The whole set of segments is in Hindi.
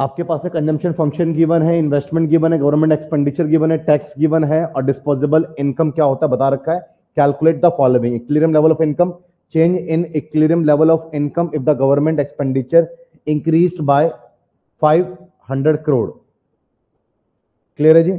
आपके पास है कंजम्पशन फ़ंक्शन गिवन है इन्वेस्टमेंट गिवन है गवर्नमेंट एक्सपेंडिचर गिवन है टैक्स गिवन है, और डिस्पोजेबल इनकम क्या होता है बता रखा है? Calculate the following equilibrium level of income change in equilibrium level of income if the government expenditure increased by 500 crore clear है जी?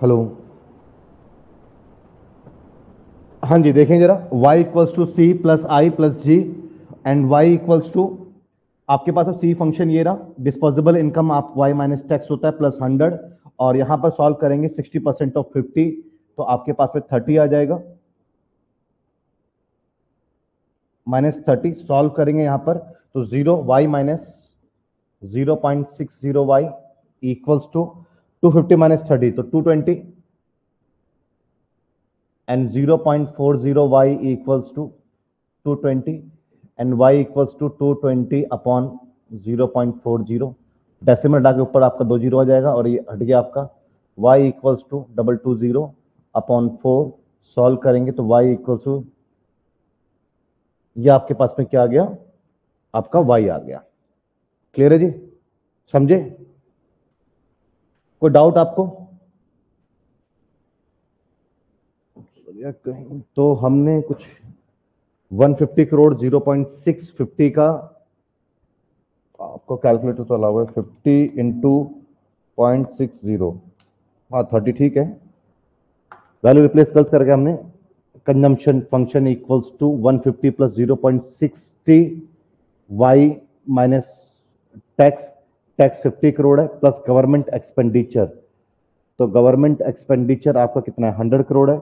हेलो हाँ जी, देखें जरा। Y equals to C plus I plus G and y equals to आपके पास सी फ़ंक्शन ये रहा। डिस्पोजेबल इनकम आप y माइनस टैक्स होता है प्लस हंड्रेड और यहाँ पर सॉल्व करेंगे 60 परसेंट ऑफ़ 50 तो आपके पास में 30 आ जाएगा। माइनस थर्टी सॉल्व करेंगे यहाँ पर तो zero Y minus zero point six zero Y equals to 250 minus 30 तो 220 and 0.40 y equals to 220 and y equals to 220 upon 0.40 decimal हटा के ऊपर आपका दो ज़ीरो आ जाएगा और ये हट गया आपका। Y equals to double two zero upon four solve करेंगे तो वाई इक्वल्स टू ये आपके पास में क्या आ गया? आपका वाई आ गया। क्लियर है जी? समझे? कोई डाउट आपको? तो हमने कुछ 150 करोड़ 0.650 का, आपको कैलकुलेटर तो अलावा है 50 इंटू पॉइंट सिक्स ज़ीरो हाँ थर्टी ठीक है। वैल्यू रिप्लेस गलत करके हमने। Consumption function equals to 150 plus 0.60 Y minus tax tax fifty crore है, प्लस गवर्नमेंट एक्सपेंडिचर। तो गवर्नमेंट एक्सपेंडिचर आपका कितना है? हंड्रेड करोड़ है।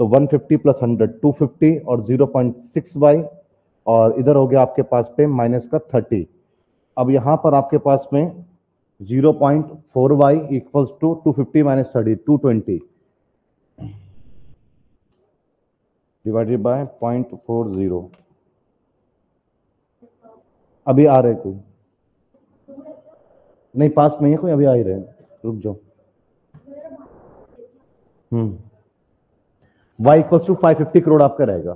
तो 150 fifty plus hundred, two fifty और 0.6 वाई, और इधर हो गया आपके पास पे माइनस का 30 अब यहाँ पर आपके पास में 0.4 Y equals to 250 fifty minus thirty, two twenty. Divided by point four zero. अभी आ रहे कोई? नहीं, पास में है कोई? अभी आ ही रहे रुक जाओ। हम्म। Y equals to five fifty crore आपका रहेगा।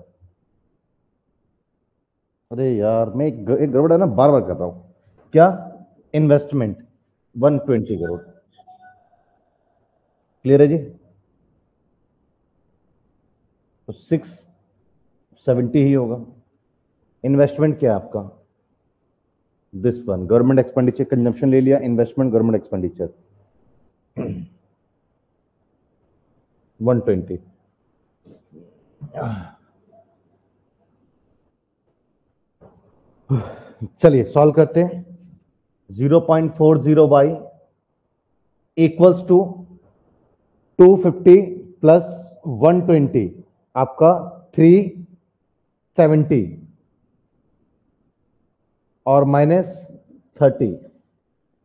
अरे यार, मैं एक गड़बड़ है ना बार बार कर रहा हूँ। क्या? Investment one twenty crore clear है जी? तो सिक्स सेवेंटी ही होगा। इन्वेस्टमेंट क्या है आपका? This one government expenditure consumption ले लिया इन्वेस्टमेंट गवर्नमेंट एक्सपेंडिचर 120 चलिए सॉल्व करते हैं. 0.40 point four zero Y equals to two plus 120 आपका 370 और minus thirty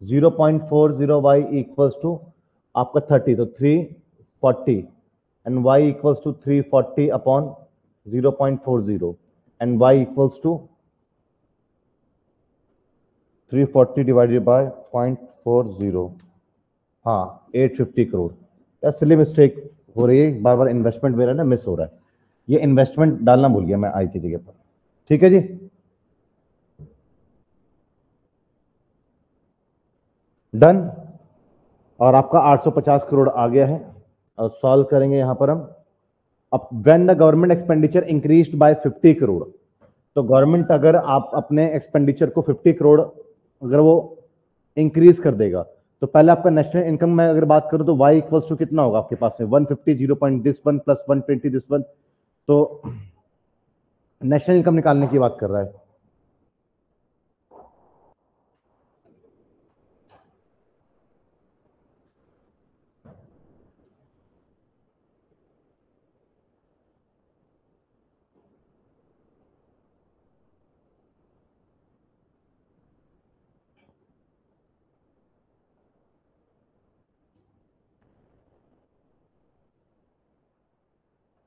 zero point four zero Y equals to आपका 30 तो 340 and Y equals to 340 upon 0.40 and y equals to 340 divided by 0.40 हाँ 850 करोड़ या सिली मिस्टेक हो रही है, बार बार इन्वेस्टमेंट मेरा ना मिस हो रहा है। ये इन्वेस्टमेंट डालना भूल गया मैं आई की जगह पर। ठीक है जी? डन। और आपका 850 करोड़ आ गया है। और सॉल्व करेंगे यहाँ पर हम। अब when the government expenditure increase by 50 crore तो गवर्नमेंट अगर आप अपने एक्सपेंडिचर को 50 करोड़ अगर वो इंक्रीज कर देगा तो पहले आपका नेशनल इनकम में अगर बात करूँ तो वाई इक्वल्स टू कितना होगा आपके पास में? 150 zero point this one plus one twenty this one तो नेशनल इनकम निकालने की बात कर रहा है।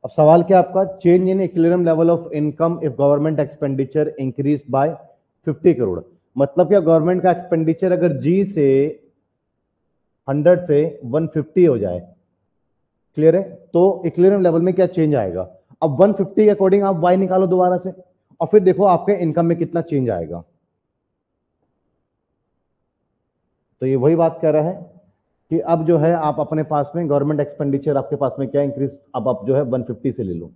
अब सवाल क्या आपका? Change in equilibrium level of income if government expenditure increase by 50 crore मतलब क्या गवर्नमेंट का एक्सपेंडिचर अगर जी से 100 से 150 हो जाए क्लियर है? तो इक्विलिब्रियम लेवल में क्या चेंज आएगा? अब 150 के अकॉर्डिंग आप वाई निकालो दोबारा से, और फिर देखो आपके इनकम में कितना चेंज आएगा। तो ये वही बात कर रहा है। कि अब जो है आप अपने पास में गवर्नमेंट एक्सपेंडिचर आपके पास में क्या इंक्रीज अब आप जो है 150 से ले लो।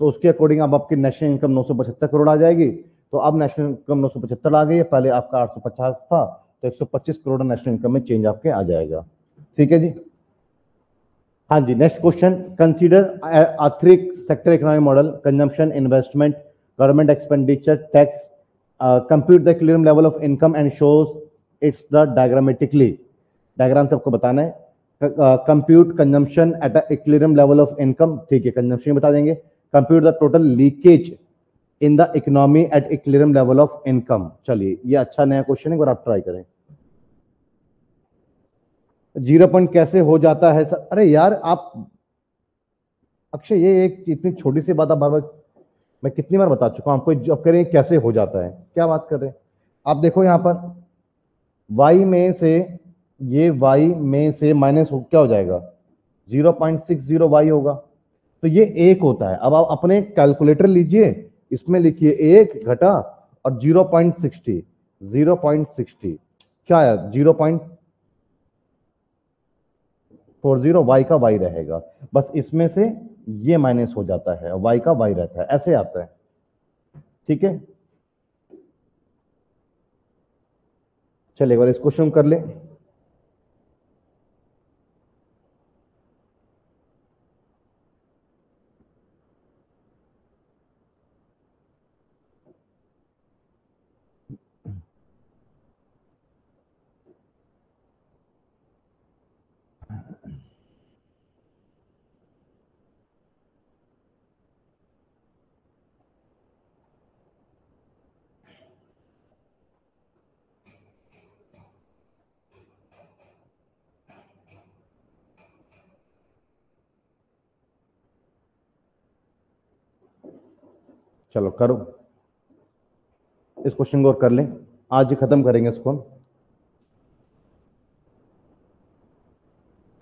तो उसके अकॉर्डिंग अब आपकी नेशनल इनकम नौ सौ पचहत्तर करोड़ आ जाएगी। तो अब नेशनल इनकम नौ सौ पचहत्तर आ गई है। पहले आपका 850 था तो 125 करोड़ नेशनल इनकम में चेंज आपके आ जाएगा। ठीक है जी? हाँ जी नेक्स्ट क्वेश्चन कंसीडर आर्थिक sector economic model consumption investment government expenditure tax compute the clear level of income and shows its the diagrammatically diagram से आपको बताना है। Compute consumption at equilibrium level of income ठीक है कंजम्पशन बता देंगे। Compute the total leakage in the economy at equilibrium level of income चलिए, ये अच्छा नया क्वेश्चन है आप ट्राई करें। ज़ीरो पॉइंट कैसे हो जाता है सर अरे यार, आप, अक्षय, ये एक इतनी छोटी सी बात आप बार बार, मैं कितनी बार बता चुका हूँ, आपको जब करें कैसे हो जाता है? क्या बात कर रहे हैं? आप देखो यहाँ पर वाई में से ये y में से माइनस हो, क्या हो जाएगा? Zero point six zero Y होगा। तो ये एक होता है। अब आप अपने कैलकुलेटर लीजिए। इसमें लिखिए एक घटा और 0.60 0.60 क्या आया zero point four zero Y का वाई रहेगा। बस इसमें से ये माइनस हो जाता है वाई का वाई रहता है। ऐसे आता है। ठीक है? चलिए एक बार इसको शुरू कर ले। चलो करो। इस क्वेश्चन को और कर लें। आज ही खत्म करेंगे इसको हम।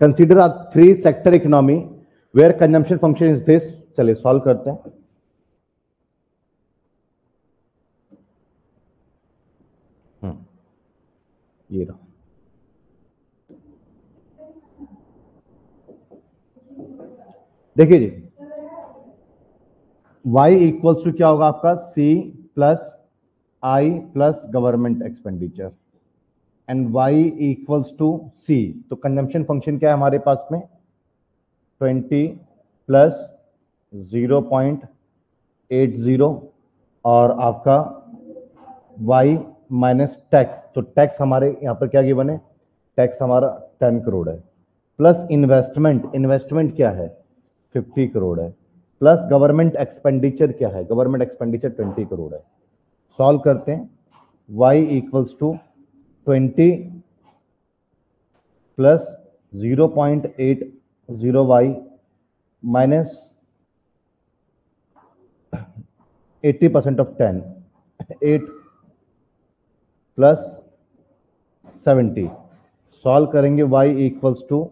Consider a three sector economy where consumption function is this चलिए सॉल्व करते हैं। हम्म, ये रहा। देखिए जी y इक्वल्स टू क्या होगा आपका? C plus I plus government expenditure and y equals to c. तो कंजम्पशन फ़ंक्शन क्या है हमारे पास में? 20 प्लस 0.80 और आपका y माइनस टैक्स तो टैक्स हमारे यहाँ पर क्या गिवन है? टैक्स हमारा टेन करोड़ है. प्लस इन्वेस्टमेंट इन्वेस्टमेंट क्या है? फिफ्टी करोड़ है. प्लस गवर्नमेंट एक्सपेंडिचर क्या है? गवर्नमेंट एक्सपेंडिचर ट्वेंटी करोड़ है। सॉल्व करते हैं। Y equals to twenty plus zero point eight zero y minus eighty percent of ten. Eight plus seventy. Solve करेंगे y इक्वल्स टू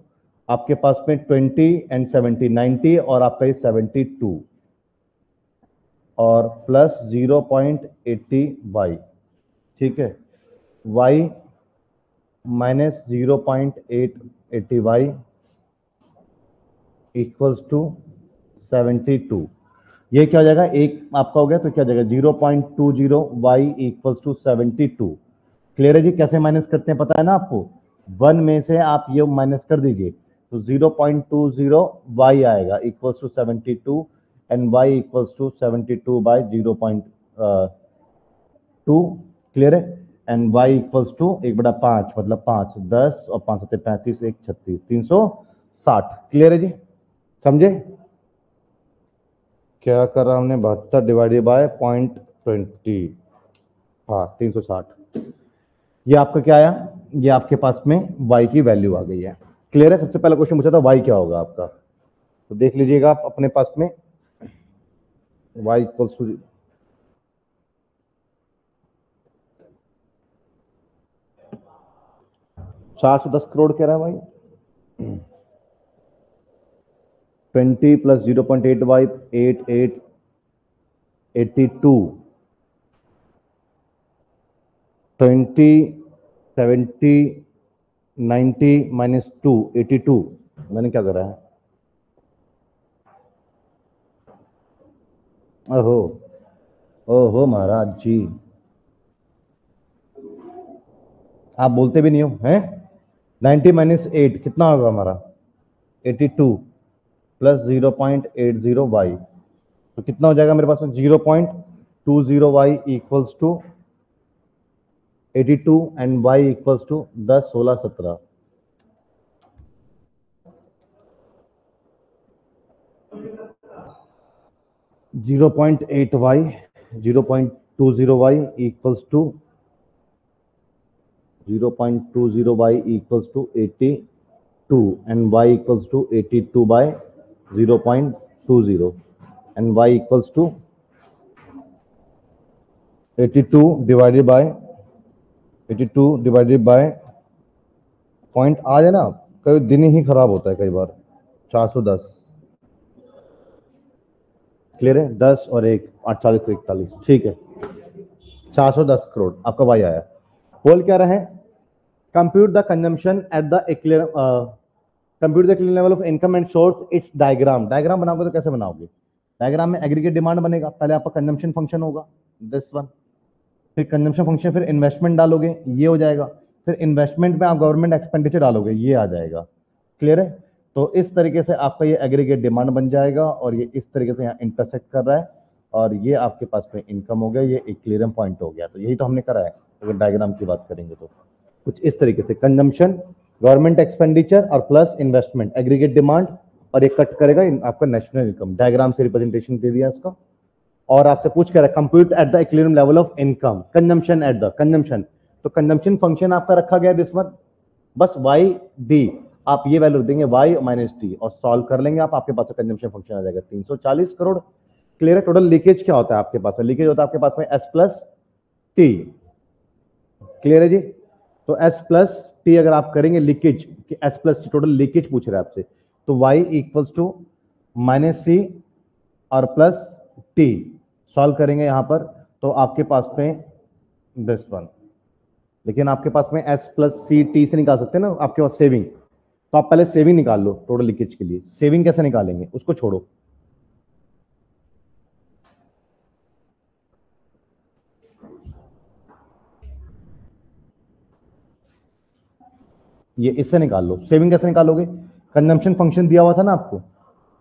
आपके पास में ट्वेंटी एंड सेवेंटी नाइन्टी और आपका ये सेवेंटी टू और plus zero point eighty y ठीक है? Y minus zero point eight eighty y equals to seventy two ये क्या हो जाएगा? एक आपका हो गया तो क्या जाएगा? Zero point two zero y equals to seventy two clear है जी? कैसे माइनस करते हैं पता है ना आपको? वन में से आप ये माइनस कर दीजिए। तो zero point two zero y आएगा equals to seventy two and y equals to seventy two by zero point two clear है? एंड वाई इक्वल्स टू एक बड़ा पाँच मतलब पाँच, दस और पाँच सत्य पैंतीस, एक छत्तीस, तीन सौ साठ क्लियर है जी? समझे? क्या करा हमने? बहत्तर डिवाइडेड बाय पॉइंट ट्वेंटी हाँ तीन सौ साठ। ये आपका क्या आया? ये आपके पास में y की वैल्यू आ गई है। क्लियर है? सबसे पहला क्वेश्चन पूछा था वाई क्या होगा आपका? तो देख लीजिएगा आप अपने पास में। वाई इक्वल्स टू चार सौ दस करोड़ कह रहा है भाई। Twenty plus zero point eight y, eight eight, eighty two. Twenty, seventy ninety minus two, eighty two. मैंने क्या करा है? ओहो ओहो महाराज जी। आप बोलते भी नहीं हो, हैं? नाइन्टी माइनस एट, कितना होगा हमारा? Eighty two plus zero point eight zero y. तो कितना हो जाएगा मेरे पास में? Zero point two zero y equals to 82 and y equals to 10, 16, 17. Zero point eight y, zero point two zero y equals to zero point two zero y equals to eighty two, and y equals to eighty two by zero point two zero, and y equals to eighty two divided by 82 divided by point आ जाए ना कई दिन ही खराब होता है कई बार। 410 क्लियर है? 10 और एक, अड़तालीस से इकतालीस। ठीक है। 410 करोड़ आपका वाई आया। बोल क्या रहे? Compute the consumption at the computer the clean level of income and source its diagram diagram बनाओगे तो कैसे बनाओगे? डायग्राम में एग्रीगेट डिमांड बनेगा। पहले आपका कंजम्पशन फ़ंक्शन होगा। दिस वन फिर कंजम्पशन फ़ंक्शन फिर इन्वेस्टमेंट डालोगे, ये हो जाएगा। फिर इन्वेस्टमेंट में आप गवर्नमेंट एक्सपेंडिचर डालोगे, ये आ जाएगा। क्लियर है? तो इस तरीके से आपका ये एग्रीगेट डिमांड बन जाएगा और ये इस तरीके से यहाँ इंटरसेक्ट कर रहा है और ये आपके पास में इनकम हो गया, ये एक क्लियरम पॉइंट हो गया। तो यही तो हमने करा है। अगर डायग्राम की बात करेंगे तो। कुछ इस तरीके से कंजम्पशन गवर्नमेंट एक्सपेंडिचर और प्लस इन्वेस्टमेंट एग्रीगेट डिमांड और एक कट करेगा आपका नेशनल इनकम डायग्राम से रिप्रेजेंटेशन दे दिया इसका। और आपसे पूछ कर compute at the equilibrium level of income consumption at the consumption तो कंजम्पशन फ़ंक्शन आपका रखा गया दिस वन बस वाई डी आप ये वैल्यू देंगे वाई माइनस डी और सॉल्व कर लेंगे आप, आपके पास कंजम्पशन फ़ंक्शन आ जाएगा 340 करोड़। क्लियर है? टोटल लीकेज क्या होता है आपके पास में? लीकेज होता है आपके पास में एस प्लस टी क्लियर है जी? तो एस प्लस टी अगर आप करेंगे लीकेज कि s plus t total leakage पूछ रहे हैं आपसे तो y equals to minus c और प्लस टी सॉल्व करेंगे यहाँ पर तो आपके पास में दिस वन लेकिन आपके पास में एस प्लस सी टी से निकाल सकते हैं ना, आपके पास सेविंग तो आप पहले सेविंग निकाल लो टोटल लीकेज के लिए। सेविंग कैसे निकालेंगे? उसको छोड़ो। ये इससे निकाल लो। सेविंग कैसे निकालोगे? कंजम्पशन फ़ंक्शन दिया हुआ था ना आपको?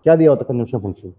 क्या दिया हुआ था कंजम्पशन फ़ंक्शन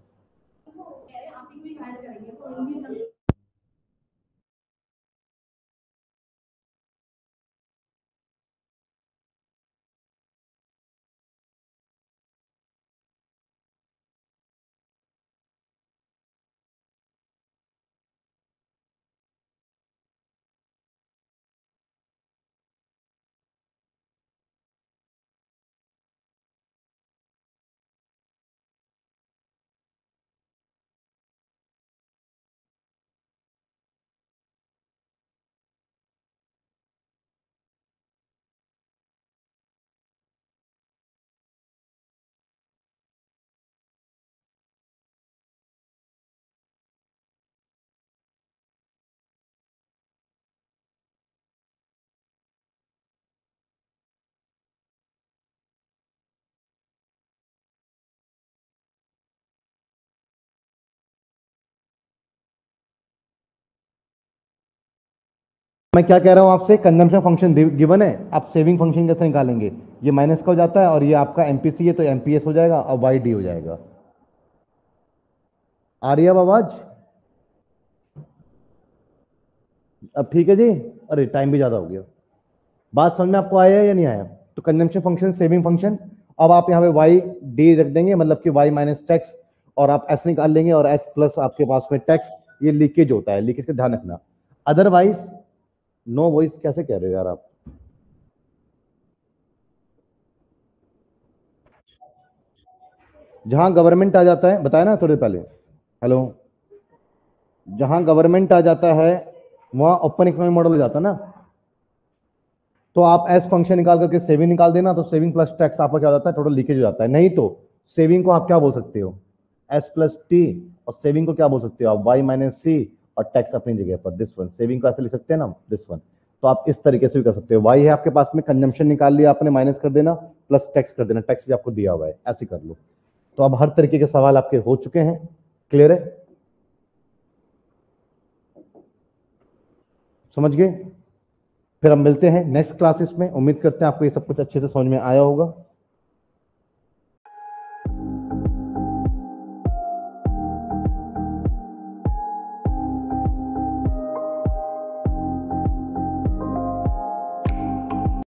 मैं क्या कह रहा हूँ आपसे? कंजम्पशन फ़ंक्शन गिवन है, आप सेविंग फ़ंक्शन कैसे निकालेंगे? ये माइनस का हो जाता है और ये आपका एमपीसी है तो एमपीएस हो जाएगा और वाई डी हो जाएगा। आ रही है आवाज़? अब ठीक है जी? अरे टाइम भी ज़्यादा हो गया। बात समझ में आपको आया या नहीं आया? तो कंजम्पशन फ़ंक्शन सेविंग फ़ंक्शन अब आप यहाँ पे वाई डी रख देंगे मतलब कि वाई माइनस टैक्स और आप एस निकाल लेंगे और एस प्लस आपके पास में टैक्स ये लीकेज होता है। लीकेज का ध्यान रखना। अदरवाइज़ नो वॉइस कैसे कह रहे हो यार आप? जहाँ गवर्नमेंट आ जाता है, बताया ना थोड़ी पहले। हेलो जहाँ गवर्नमेंट आ जाता है, वहाँ ओपन इकोनॉमिक मॉडल हो जाता है ना। तो आप एस फ़ंक्शन निकाल करके सेविंग निकाल देना तो सेविंग प्लस टैक्स आपका क्या हो जाता है? टोटल लीकेज हो जाता है। नहीं तो सेविंग को आप क्या बोल सकते हो? एस प्लस टी और सेविंग को क्या बोल सकते हो आप? वाई माइनस सी और टैक्स अपनी जगह पर दिस वन सेविंग को ऐसे लिख सकते हैं ना दिस वन तो आप इस तरीके से भी कर सकते हो। वाई है आपके पास में कंजम्पशन निकाल लिया आपने माइनस कर देना प्लस टैक्स कर देना। टैक्स भी आपको दिया हुआ है, ऐसे कर लो। तो अब हर तरीके के सवाल आपके हो चुके हैं। क्लियर है? समझ गए? फिर हम मिलते हैं नेक्स्ट क्लासेस में। उम्मीद करते हैं आपको ये सब कुछ अच्छे से समझ में आया होगा।